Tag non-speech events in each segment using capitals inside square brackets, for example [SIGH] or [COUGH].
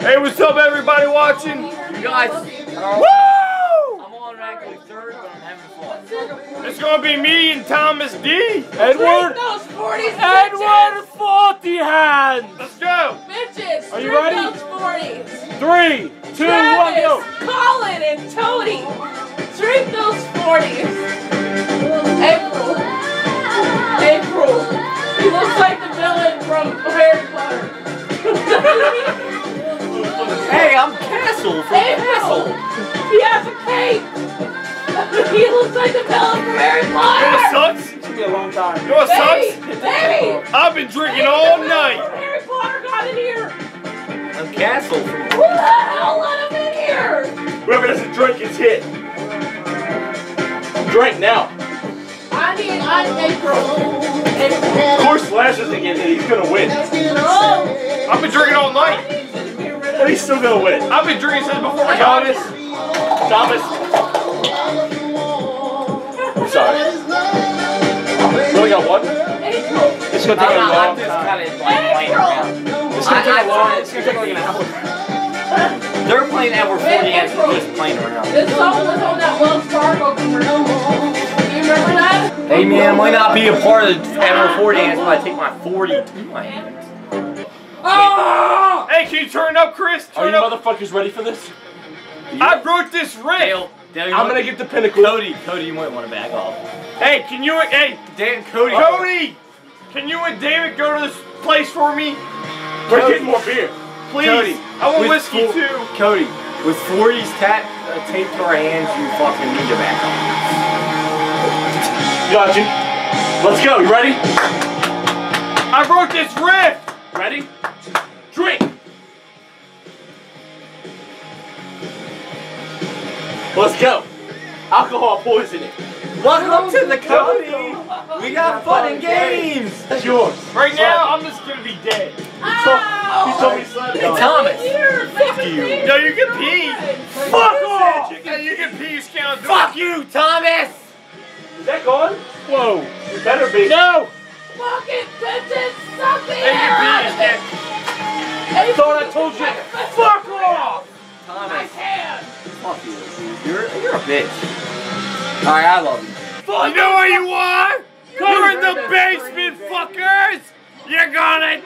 Hey, what's up, everybody watching? You guys, Woo! I'm automatically third, but I'm having fun. It's gonna be me and Thomas D. Edward, those 40s, Edward Fortyhands. Let's go. bitches. Are you Drink ready? those 40s. Three, two, one, go. Travis, Colin, and Tony. Drink those 40s. April. April. He looks like the villain from Harry Potter. [LAUGHS] Hey, I'm Castle from Castle. He has a cape. he looks like the villain from Harry You know what sucks? It's gonna be a long time. You know what Baby, sucks? baby. I've been drinking all night. Harry Potter got in here. I'm Castle from. Who the hell let him in here? Whoever doesn't drink is hit. Drink now. I need, I April. Of April. course, Slash doesn't get hit. He's gonna win. No. I've been drinking all I night. But he's still gonna win. I've been drinking since before I got Thomas. Thomas. I'm sorry. We only got one? April. It's gonna take a I'm, long I'm just time. kind of like playing. It's gonna take a I- long. It's gonna take like an hour. They're playing Edward 40 and just playing around. This song was on that Wells Fargo commercial. Do you remember that? Hey man, I might not be a part of the Edward 40 dance, but I take my 40 to my hands. Oh! Hey, can you turn up, Chris? Are Turn you up. motherfuckers ready for this? I wrote this riff. Dale, Dale, I'm gonna get the pinnacle. Cody, Cody, you might want to back off. Hey, can you? Hey, Dan, Cody. Cody, can you and David go to this place for me, We're Cody. getting more beer. please? Cody, I want whiskey full- too. Cody, with 40s tat, uh, taped to our hands, you fucking need to back off. Got you. Let's go. You ready? I wrote this riff. Ready? Drink. Let's go. Alcohol poisoning. Welcome to the Cody. We got fun and games. That's yours. Right now, I'm just gonna be dead. He told me to slap Hey. Thomas. Fuck you. No, you can pee. Fuck off! Hey, you can pee. You can't do Fuck you, Thomas. Is that gone? Whoa. It better be. No. Fucking bitches, suck the Hey, you air out pee. You of can't. it. thought I told you. Fuck off. I Thomas. Can't. Fuck you. You're, you're a bitch. Alright, I love you. Fuck You know what you are? You're in the basement, fuckers. You're gonna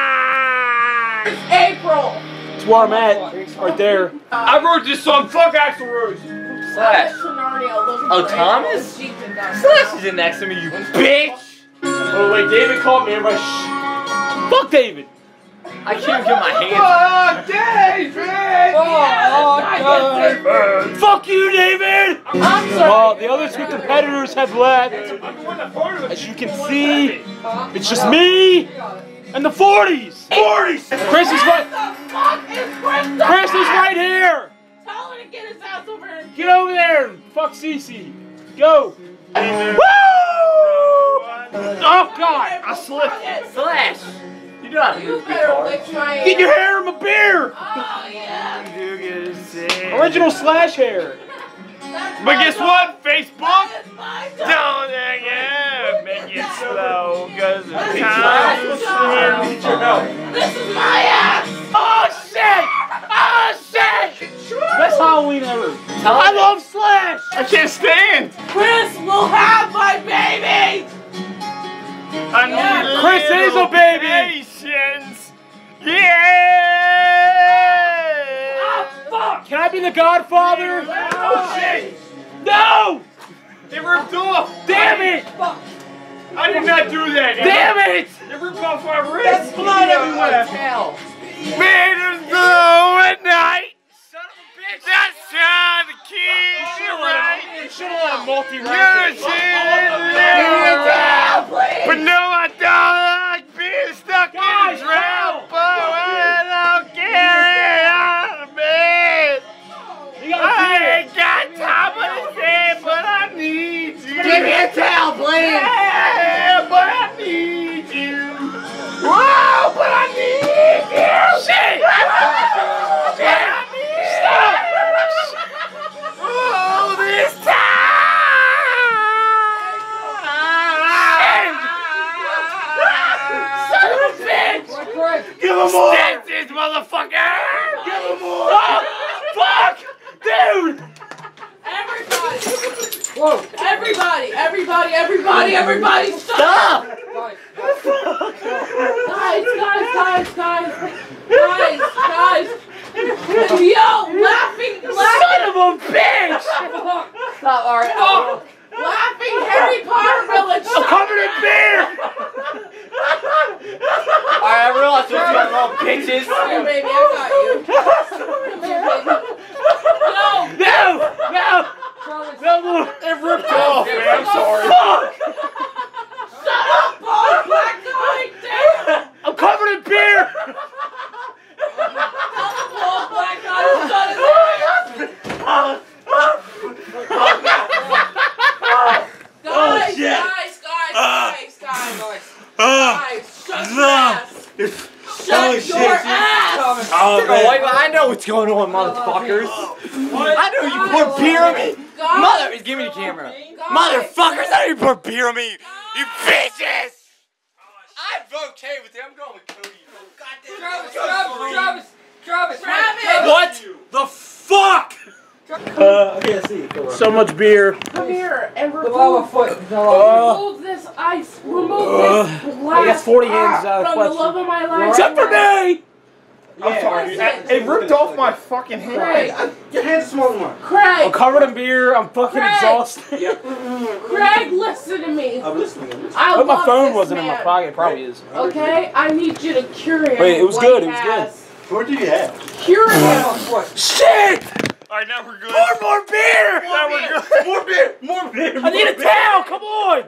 die. It's April. That's where I'm at. Right there. I wrote this song. Fuck Axl Rose. Slash. Scenario Oh, Thomas? April Jeep and Slash is in next to me, you bitch. Oh wait, David called me. Everybody, shh. Fuck David. I can't get my hands. Fuck David. Oh, Fuck you, David. I'm sorry. Well, the other two competitors have left. I'm the one that farted with As you you. can see, it's just me and the 40s. 40s. Chris is right. the fuck is Chris? Chris is right here. Tell him to get his ass over here. Get over there and fuck Cece. Go. Woo! Oh God! I slipped. Slash. You know how to You use guitar. lick my Get your hair in my beer. Oh, yeah. Original slash hair. That's But guess dog. what? Facebook. That is my dog. Don't uh, again. Make it slow, cause the time my is dog. Need your help. This is my ass. Oh shit! Oh shit! Best Halloween ever. Tell I him- love Slash. I can't stand. Chris will have my baby. I need Yeah. Chris is a little baby. Fuck. Can I be the Godfather? Oh shit! No! They ripped off. Damn it! Fuck. I did not do that. Damn it! They ripped off my wrist. That's blood everywhere. Hell. Made us go at night. Son of a bitch. That's trying to keep you right. Should have let him multi You're Down, right. please. But no, I don't like being stuck Guys, in a drought. Everybody everybody, everybody, everybody, stop! Stop! Guys, guys, guys, guys, guys, guys. Yo, laughing, laughing, Son of a bitch! Stop, alright. fuck, laughing Harry Potter village. I'm covered in beer! Alright, I realize what you guys little bitches. Come here, baby, I got you. Come here, baby. Yo, No! No! No more! It ripped oh, off, man. I'm sorry. Fuck! shut up, Paul, black guy, damn. I'm covered in beer! Paul, black guy, shut his ass. Oh, guys, Oh, shit. guys, guys, ah. guys, guys, guys, ah. shut your No. ass. Shut Oh, your shit. ass. Oh, Oh, wait, I know what's going on, motherfuckers. Oh, I know you pour beer on me. Guys, Mother, give me the camera. guys, Motherfuckers, I know you pour beer on me. You bitches. I'm okay with it. I'm going with Cody. Travis, Travis, Travis, Travis, Travis. What? The fuck? Uh, I can't see. Come. So much beer. Come here and The lava remove, foot. The Uh, remove this ice. Remove Uh, this I glass got 40 hands out of from the love of my life. Except for me! I'm sorry. It, it ripped off my fucking Craig, hand. Your hand's smaller than mine. I'm covered in beer. I'm fucking Craig. exhausted. Craig, listen to me. I'm listening. I But my phone wasn't in my pocket. It probably is. Okay, I need you to cure him. Wait, it was good, he it was good. What do you have? Cure him. What? Shit! Alright, now we're good. Pour more beer! Now we're good. More beer. More beer. I need a towel. Come on!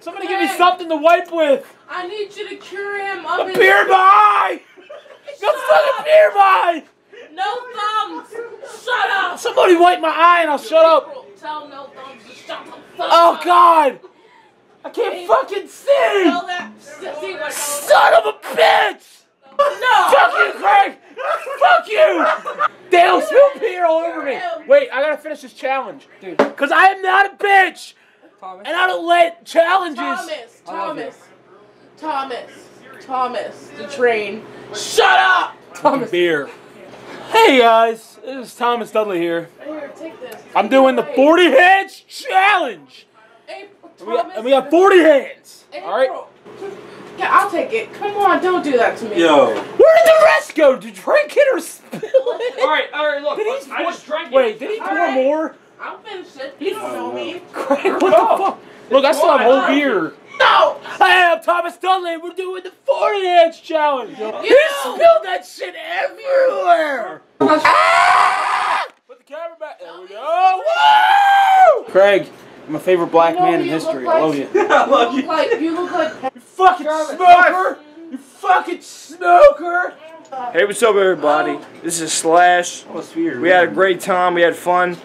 Somebody give me something to wipe with. I need you to cure him of A his beer in my eye! Got fucking beer in my eye! no thumbs. Shut up. Somebody wipe my eye and I'll shut up. Tell no thumbs to shut the fuck Oh up. God! I can't fucking see! Tell that Son of a bitch! No. Fuck you, Craig! Fuck you! Dale, spill beer all over me. Wait, I gotta finish this challenge, dude. Cause I am not a bitch, Thomas. and I don't let challenges. Thomas, I love you. Thomas, Thomas, Thomas, the train. Shut up. Thomas. Beer. Hey guys, this is Thomas Dudley here. Here, take this. I'm doing the 40 hands challenge. April, And we, Thomas, and we have 40 hands. April. All right. [LAUGHS] Yeah, I'll take it. Come on, don't do that to me. Yo. Where did the rest go? Did you drink it or spill it? Alright, alright, look. Did he? I just drank it. Wait, did he pour Alright. more? I'll finish it. You don't know me. Craig, what the fuck? Look, I still have whole beer. No. Hey, I'm Thomas Dudley. We're doing the 40 hands challenge. He spilled that shit everywhere. Ah! Put the camera back. There we go. Woo! Craig, you're my favorite black You know man in history. look [LAUGHS] I love like? you. I love You you. look like you look like You fucking Travis. smoker. You fucking smoker. Hey, what's up, everybody? This is Slash. Oh, weird. We had a great time. We had fun.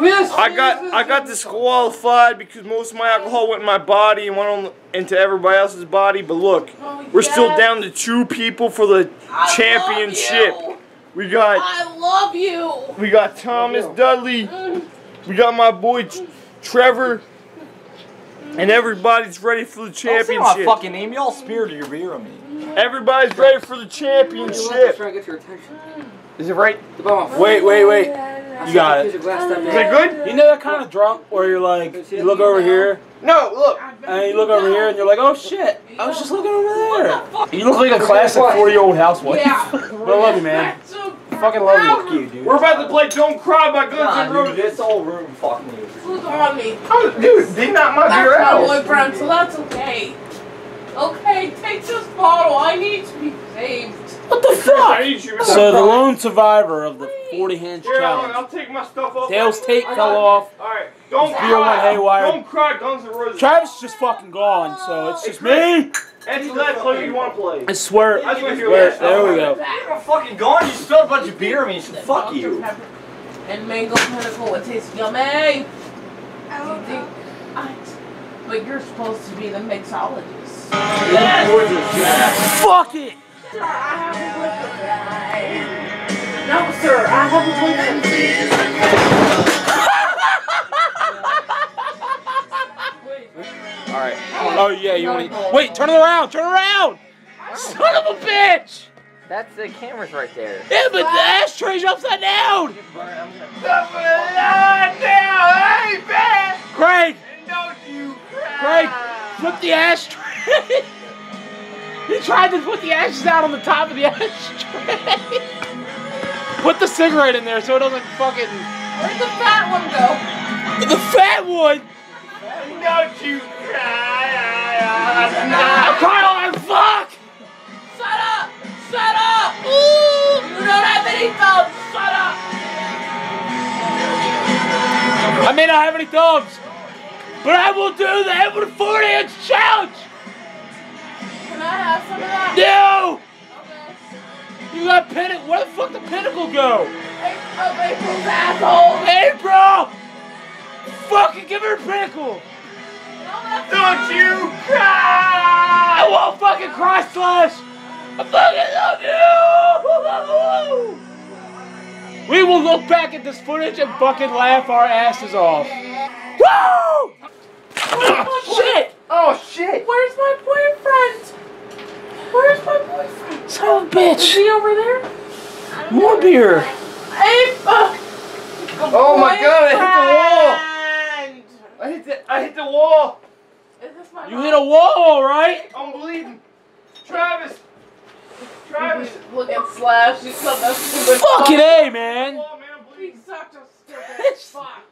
Yes. I got I got disqualified because most of my alcohol went in my body and went on into everybody else's body. But look, Oh, we're still down to two people for the I championship. We got I love you. we got Thomas Dudley. Mm. We got my boy Trevor. And everybody's ready for the Don't say my fucking name. Y'all spirited your beer on me. Everybody's ready for the I'm championship. trying to get your attention. Is it right? The bottom. Wait, wait, wait. You got it. Is it good? You know that kind of drunk where you're like, you look over here No, look. and you look over here and you're like, oh shit, I was just looking over there. You look like a classic 40 year old housewife. Yeah. But I love you, man. Back to- Fucking love you. Fuck you, dude. We're about to play Don't Cry by Guns Nah, N' Roses. this whole room fucking you. Who's on me? Oh, dude, they knocked my beer That's my out. boyfriend, so that's okay. Okay, take this bottle. I need to be saved. What the I fuck? need you. So the lone survivor of the 40 hands Here, challenge. I'll take my stuff off. Dale's tape fell off. Alright, don't His beer went cry. haywire. Don't cry, Guns N' Roses. Travis is just fucking gone, so it's just me. Answer that play you want to play. I swear. I just want to hear Where, that. there we oh, go. You're fucking gone. You spilled a bunch of beer on me. So fuck Dr. you. And mango pinnacle, it tastes yummy. Do you think I, but you're supposed to be the mixologist. Yes. Fuck it. Sir, I have a liquor. No, sir, I have a Oh, yeah, you want to. Wait, turn it around. Turn it around. Son of a bitch. That's the cameras right there. Yeah, but the ashtray's upside down. Craig. Don't you cry. ashtray. Put the ashtray. [LAUGHS] he tried to put the ashes out on the top of the [LAUGHS] ashtray. Put the cigarette in there so it doesn't fucking. Where'd the fat one go? The fat one. Don't you cry. Ah, Kyle, fuck. Shut up! Shut up! You don't have any thumbs! Shut up! I may not have any thumbs, but I will do the Edward 40 inch challenge. Can I have some of that? No. Okay. You got pinnacle. Where the fuck did pinnacle go? Oh, April's asshole! April! Fucking give her pinnacle! No, that's Don't you cry! I won't fucking cry, Slash! I fucking love you! We will look back at this footage and fucking laugh our asses off. Woo! Shit! Oh shit. Where's my boyfriend? Where's my boyfriend? Son of a Is bitch! he over there? More beer! Hey, uh, Oh my god, I hit the wall. I hit the I hit the wall. Is this my You hit a wall, right? I'm bleeding. Travis. Travis. Look at Slash. He's such a stupid Fucking fuck. A, man! Oh man, I'm bleeding. He's such a stupid [LAUGHS] fuck.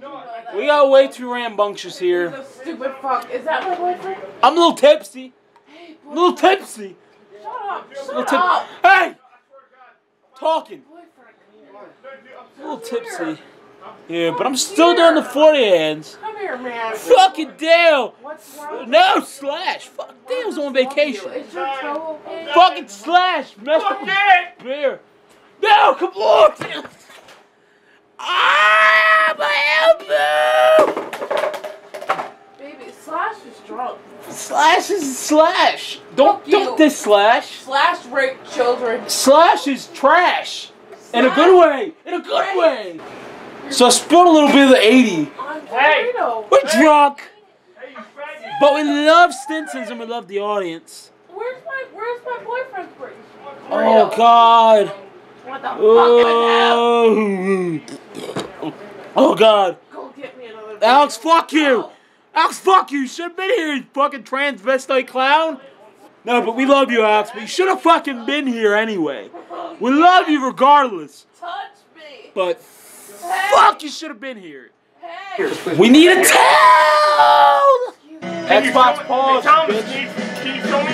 No. We got way too rambunctious here. He's a stupid fuck. Is that my boyfriend? I'm a little tipsy. Hey, A little tipsy. Shut up. Shut up. Hey! Talking. A little tipsy. Yeah, but I'm still doing the 40 hands. Come here, man. Fucking Dale! What's wrong? No, Slash! Fuck, Dale's on vacation. Is your toe okay? Fucking Slash! Messed up Fuck a it. beer. No, come on! Ah, my elbow! Baby, Slash is drunk. Slash is Slash. Don't Fuck don't this Slash. Slash rape children. Slash is trash. In a good way. In a good way. So I spilled a little bit of the 80. Hey. We're drunk, Hey, but we love Stinsons and we love the audience. Where's my Where's my boyfriend's ring? Oh, oh God. What the fuck Oh. Oh God. Go get me another. Alex, fuck you. Alex, fuck you. You should have been here, you fucking transvestite clown. No, but we love you, Alex. But you should have fucking been here anyway. We love you regardless. Touch me. But Hey. fuck, you should have been here. Hey. We need a towel. Can Xbox show pause, Hey, Thomas, bitch. can you, can you show me?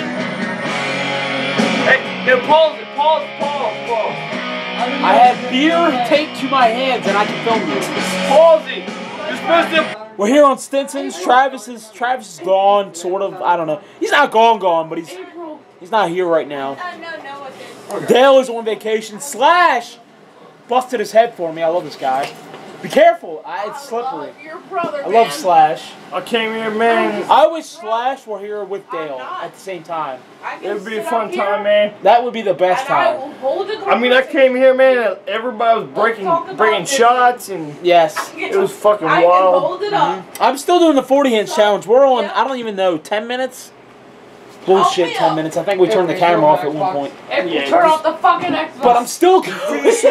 Hey, no, pause it, pause, pause, pause. I have beer taped to my hands and I can film you. Pause it. You're supposed to. We're here on Stinson's. Travis is Travis is gone, sort of. I don't know. He's not gone, gone, but he's he's not here right now. I know no one did. Dale is on vacation. Slash busted his head for me. I love this guy. Be careful. I, it's slippery. love your brother. I love man. Slash. I came here, man. I wish Slash were here with Dale at the same time. It would be a fun time, man. That would be the best And I time. will hold a I mean, I came here, man. and Everybody was talk breaking, bringing shots, and Yes. it was fucking I can wild. hold it up. Mm-hmm. I'm still doing the 40 inch challenge. We're on, I don't even know, 10 minutes? Bullshit, me 10 minutes. I think we turned the camera off at one point. April, Yeah, turn off the fucking Xbox. But I'm still Finish.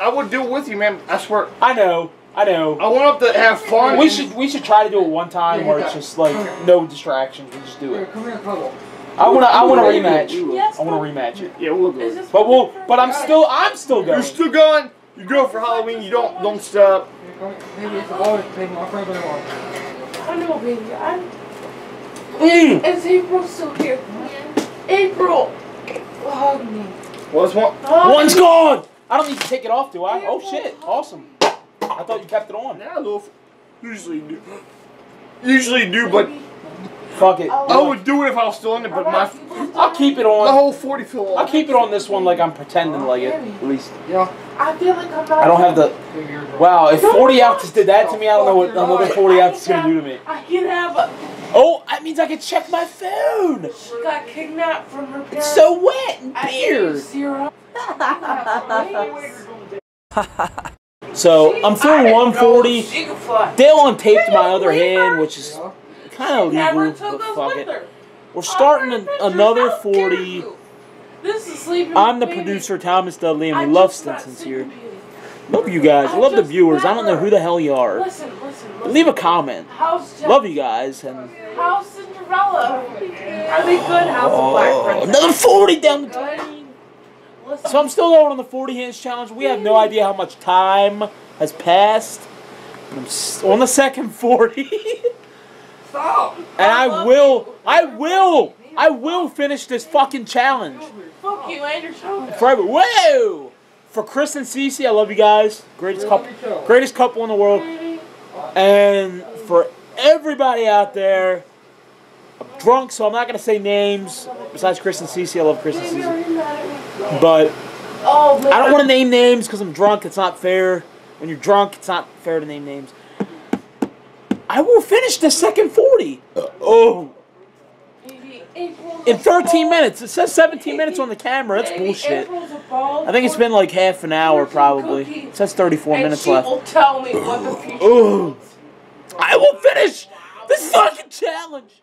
I would do it with you, man. I swear. I know, I know. I went up to have fun. We should we should try to do it one time where it's just like no distractions. We just do it. Come here, cuddle. I wanna I wanna rematch. Yes. I wanna rematch it. Yeah, we'll do it. But we'll but I'm still I'm still going. You're still going. You go for Halloween. You don't don't stop. I know, baby. I'm. Mm. Is April still here? April. Hug me. What's one? Hug One's me. gone. I don't need to take it off, do I? Oh shit! Awesome. I thought you kept it on. Nah, little. Usually do. Usually do, but Fuck it. I would do it if I was still in it. But my I'll keep it on. the whole forty feel I'll keep it on this one like I'm pretending like it. At least I feel like I'm not. I don't have the. Wow, if 40 ounces did that to me, I don't know what another 40 ounces is gonna do to me. I can have a. Oh, that means I can check my phone. She got kidnapped from her parents. It's so wet and I beer. use syrup. So I'm throwing 140. She can fly. Dale untaped my other hand, which is kind of illegal, but fuck it. her. We're starting an, another 40. This is sleeping. I'm the Beauty. producer, Thomas Dudley, and we love Stinson's here. Love you guys. I love the viewers. I don't know who the hell you are. Listen, listen, listen. Leave a comment. Love you guys. And How's Cinderella? Are they good? How's the Black oh, Princess? another 40 down the. So I'm still going on the 40 hands challenge. We have no idea how much time has passed. I'm on the second 40. Stop. and I will. I will, I will finish this fucking challenge. Fuck you and your. Forever. Whoa! For Chris and Cece, I love you guys. Greatest couple, greatest couple in the world. And for everybody out there, I'm drunk, so I'm not gonna say names. Besides Chris and Cece, I love Chris and Cece. But. I don't want to name names because I'm drunk. It's not fair. When you're drunk, it's not fair to name names. I will finish the second 40. Oh, in 13 bald- minutes. It says 17 minutes on the camera. That's bullshit. April's a bald I think it's been like half an hour probably. It says 34 and minutes left. will tell me what the future Ooh. I will finish this fucking challenge.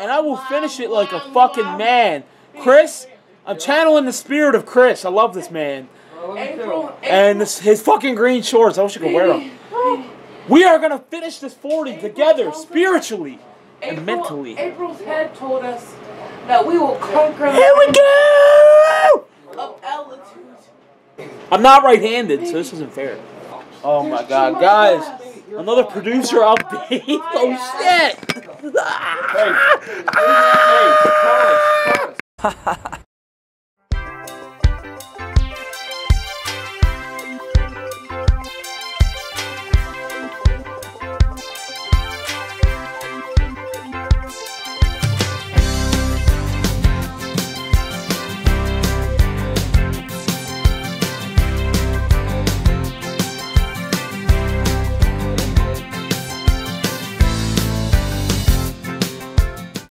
And I will finish it like a fucking man. Chris, I'm channeling the spirit of Chris. I love this man. And this, his fucking green shorts. I wish I could wear them. We are gonna finish this 40 together, spiritually and mentally. April's head told us that we will conquer Here we go! of altitude. I'm not right-handed, so this isn't fair. Oh my god, guys! Another producer update. Oh shit! Hey, hey, Thomas, Thomas.